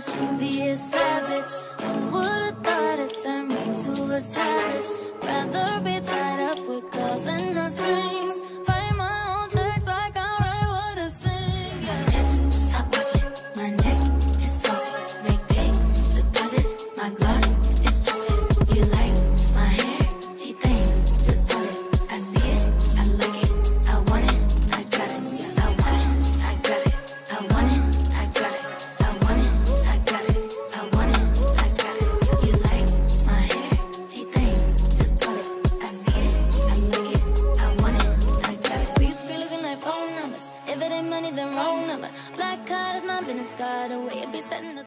flash, you be a savage. Who would've thought it turned me to a savage? Rather be tied up with cause and not strings. If it ain't money, then wrong number. Black card is my business card. The way it be setting up.